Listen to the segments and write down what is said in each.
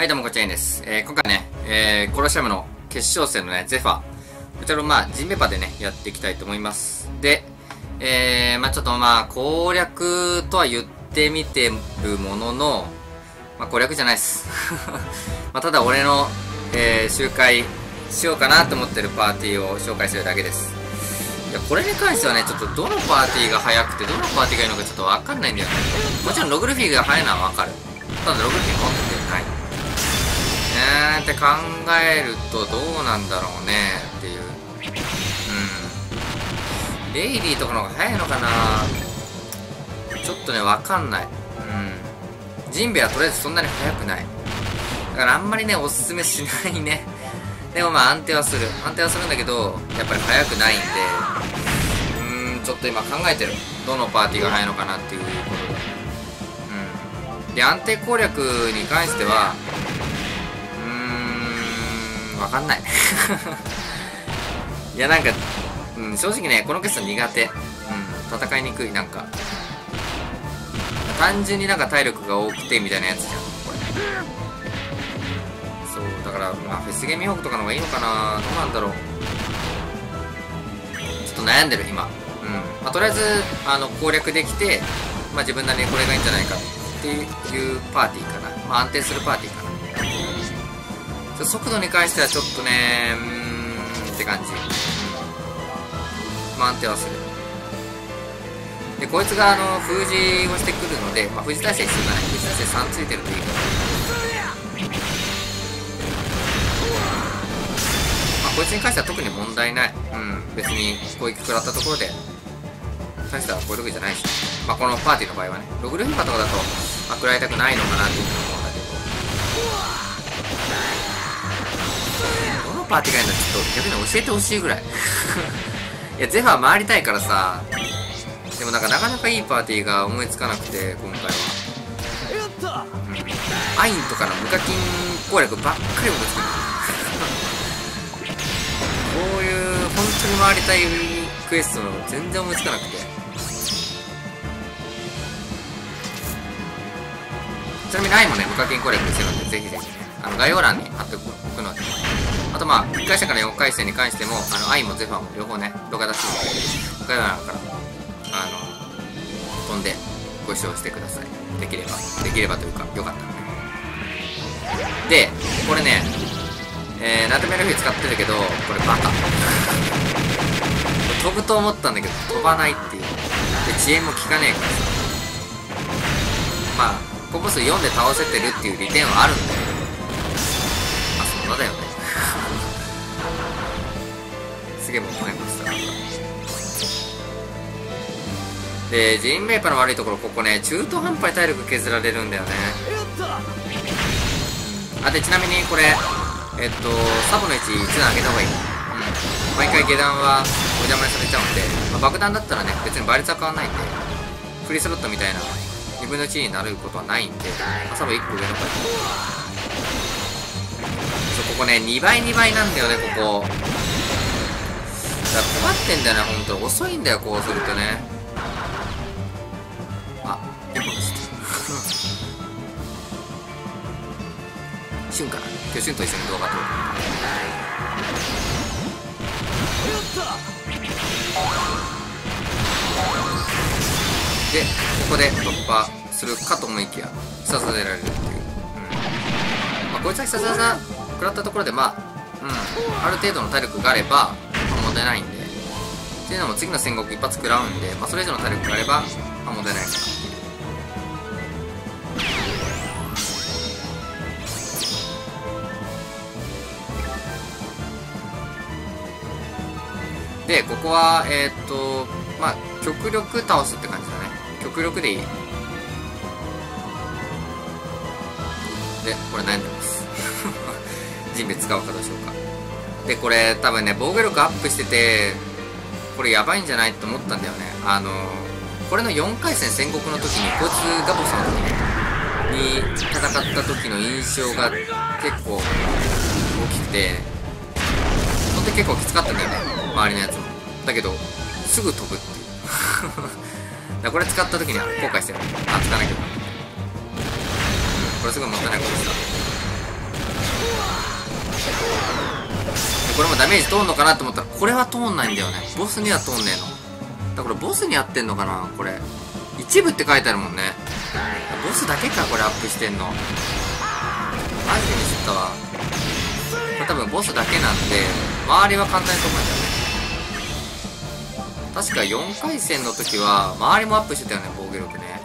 はい、どうも、こちらです。えー、今回ね、えー、コロシアムの決勝戦のね、ゼファ。こちらをまあ、ジンベパでね、やっていきたいと思います。で、えー、まあちょっとまあ、攻略とは言ってみてるものの、まあ攻略じゃないです。まあただ俺の、えー、集会しようかなと思ってるパーティーを紹介するだけです。いや、これに関してはね、ちょっとどのパーティーが早くて、どのパーティーがいいのかちょっとわかんないんだよね。もちろんログルフィーが早いのはわかる。ただログルフィー持って。考えるとどうなんだろうねっていう。うん。レイリーとかの方が早いのかなちょっとね、わかんない。うん。ジンベはとりあえずそんなに速くない。だからあんまりね、おすすめしないね。でもまあ安定はする。安定はするんだけど、やっぱり速くないんで、うーん、ちょっと今考えてる。どのパーティーが速いのかなっていうことで。うん。で、安定攻略に関しては、わかんない。いやなんか、うん、正直ねこの決戦苦手。うん戦いにくいなんか。単純になんか体力が多くてみたいなやつじゃんこれ。そうだからまあフェスゲミホークとかの方がいいのかな。どうなんだろう。ちょっと悩んでる今。うん。まあ、とりあえずあの攻略できてまあ自分なりにこれがいいんじゃないかっていうパーティーかな。まあ安定するパーティーかな。速度に関してはちょっとねうんって感じ、まあ、安定はする。でこいつがあの封じをしてくるので、まあ、封じ耐性必要だね。封じ耐性3ついてるといいかまあこいつに関しては特に問題ない。うん。別に攻撃食らったところで。大した攻力じゃないし。まあこのパーティーの場合はね。ログルフィパとかだと、まあ、食らいたくないのかなっていうふうに思うんだけど。どのパーティーがいいのちょっと逆に教えてほしいぐらい。いやゼファー回りたいからさ。でもなんかなかなかいいパーティーが思いつかなくて今回は、うん、アインとかの無課金攻略ばっかり思いつく こういう本当に回りたいクエストの全然思いつかなくて。ちなみにアインもね無課金攻略してるんでぜひぜひ。あの概要欄に貼っておくので。まあ、1回戦から4回戦に関しても、あの、愛もゼファーも両方ね、動画出してるので、概要欄から、あの、飛んでご視聴してください。できれば。できればというか、よかったら。で、これね、えー、ナトメルフィー使ってるけど、これバカ。飛ぶと思ったんだけど、飛ばないっていう。で、遅延も効かねえからさ。まあ、コボス4で倒せてるっていう利点はあるんだけすげえもったいましたでジンメイパの悪いところここね中途半端に体力削られるんだよね。あでちなみにこれえっとサブの位置1段上げた方がいい。うん。毎回下段はお邪魔にされちゃうんで、まあ、爆弾だったらね別に倍率は変わんないんでフリースロットみたいな2分の1になることはないんで、まあ、サブ1個上の回そうここね2倍2倍なんだよねここだ困ってんだよね本当。遅いんだよこうするとね。あエコでしたシュンか今日シュンと一緒に動画撮るでここで突破するかと思いきやささせられるっていう、うん。まあ、こいつはさささ食らったところでまあうん。ある程度の体力があれば問題ないんで。っていうのも次の戦国一発食らうんで、まあ、それ以上の体力があれば、まあ、問題ないかなでここはえー、っとまあ極力倒すって感じだね。極力でいい。でこれ悩んでます。人物使うかどうしようか。でこれ多分ね防御力アップしててこれやばいんじゃないと思ったんだよね。あのこれの4回戦戦国の時にこいつガボさんに戦った時の印象が結構大きくてその時結構きつかったんだよね周りのやつも。だけどすぐ飛ぶっていう。だこれ使った時には後悔してる。あ使わなきゃこれすごいもったいないことした。これもダメージ通んのかなと思ったらこれは通んないんだよね。ボスには通んねえの。だからボスにやってんのかなこれ。一部って書いてあるもんね。ボスだけかこれアップしてんの。マジでミスったわ。これ多分ボスだけなんで周りは簡単に通るんだよね。確か4回戦の時は周りもアップしてたよね防御力ね。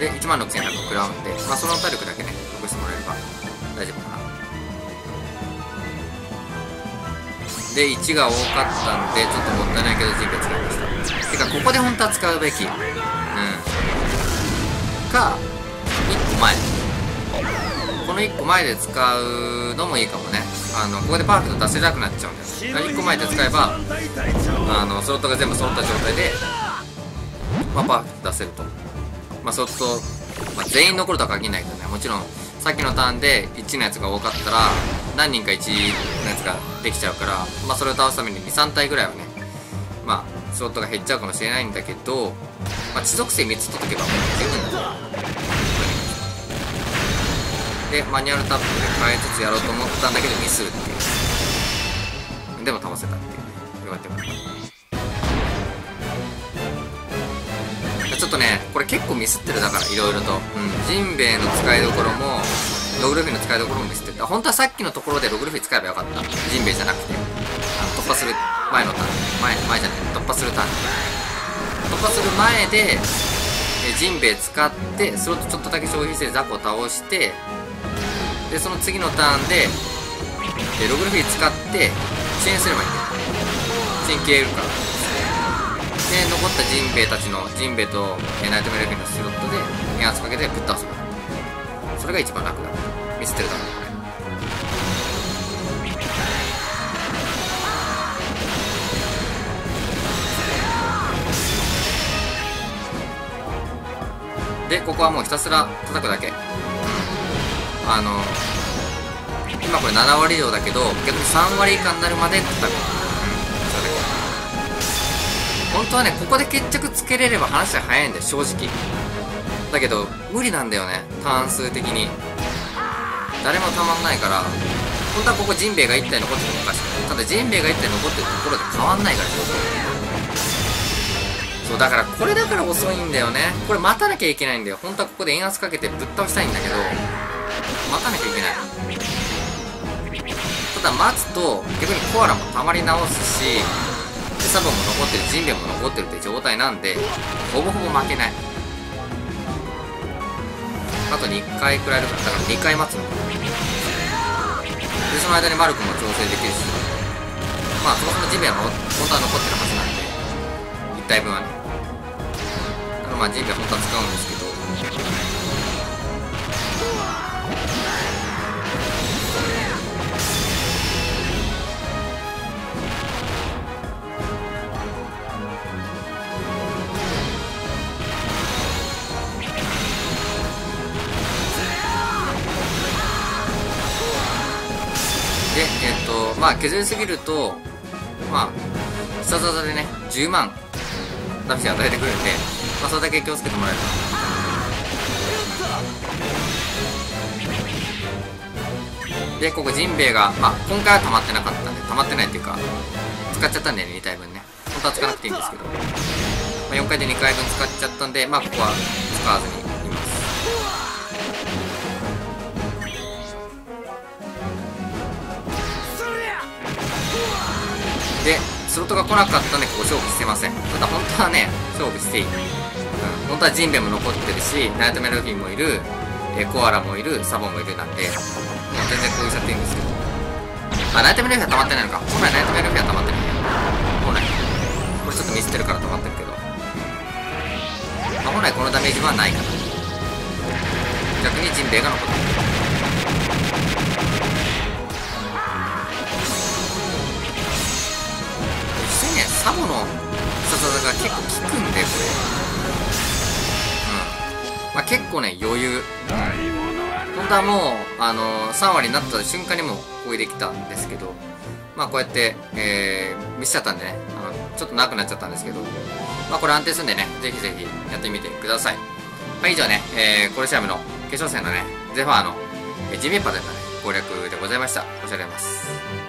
で1万6100クラウンで、まあ、その体力だけね残してもらえれば大丈夫かな。で1が多かったんでちょっともったいないけどジンベ使いました。てかここで本当は使うべき。うん。か1個前。この1個前で使うのもいいかもね。あのここでパーフェクト出せなくなっちゃうんだよ。1個前で使えばあのスロットが全部揃った状態で、まあ、パーフェクト出せると。まあそっと、まあ、全員残るとは限らないけどね。もちろんさっきのターンで1のやつが多かったら何人か1のやつができちゃうから、まあ、それを倒すために23体ぐらいはねまあスロットが減っちゃうかもしれないんだけど、まあ、地属性3つ取っとけばもう十分だでマニュアルタップで変えつつやろうと思ったんだけどミスるっていう。でも倒せたっていうよかったよかったちょっとねこれ結構ミスってるだからいろいろと、うん、ジンベエの使いどころもログルフィの使いどころもミスってた本当はさっきのところでログルフィ使えばよかった。ジンベエじゃなくて。突破する前のターン。前前じゃない。突破するターン。突破する前でジンベエ使ってスロットちょっとだけ消費してザコを倒してでその次のターンでえログルフィ使って遅延すればいいんだよ。遅延消えるからで残ったジンベエたちのジンベエとえナイトメルフィのスロットでエアスかけてぶっ倒す。それが一番楽だミスってるだろこれでここはもうひたすら叩くだけ。あの今これ7割以上だけど逆に3割以下になるまで叩く。うんそれだけ本当はねここで決着つけれれば話は早いんだよ正直。だけど無理なんだよねターン数的に。誰もたまんないから。本当はここジンベエが1体残っててもおかしくないただジンベエが1体残ってるところで変わんないから。正直そうだからこれだから遅いんだよね。これ待たなきゃいけないんだよ。本当はここで円圧かけてぶっ倒したいんだけど。待たなきゃいけない。ただ待つと逆にコアラもたまり直すしでサバも残ってるジンベエも残ってるって状態なんでほぼほぼ負けない。あと2回くらいだから2回待つの。でその間にマルコも調整できるし。まあそもそもジンベは本当は残ってるはずなんで。1体分はね。だからまあジンベエ本当は使うんですけど。でえっ、とまあ削りすぎるとまあ必殺技でね10万ダメージ与えてくるんでまあそれだけ気をつけてもらえれば。でここジンベエがまあ今回は溜まってなかったんで溜まってないっていうか使っちゃったんでね2体分ね。本当は使わなくていいんですけど、まあ、4回で2回分使っちゃったんでまあここは使わずにいます。でスロットが来なかったんでここ勝負してません。ただ本当はね勝負していい、うん、本当はジンベエも残ってるしナイトメルフィンもいるえコアラもいるサボンもいるなんで全然こうしちゃっていいんですけど。まあナイトメルフィンは溜まってないのか。本来ナイトメルフィンは溜まってない。本来これちょっとミスってるから溜まってるけど、まあ、本来このダメージはないから逆にジンベエが残ってる実際ねサボの必殺技が結構効くんでこれ。うん。まあ結構ね余裕、うん、本当はもう、あの3割になった瞬間にも攻撃できたんですけど、まあこうやって、えー、見せちゃったんでね、あの、ちょっとなくなっちゃったんですけど、まあこれ安定するんでね、ぜひぜひやってみてください。まあ以上ね、えー、コルシアムの決勝戦のね、ゼファーの、えー、ジミッパでのね、攻略でございました。おしゃれます。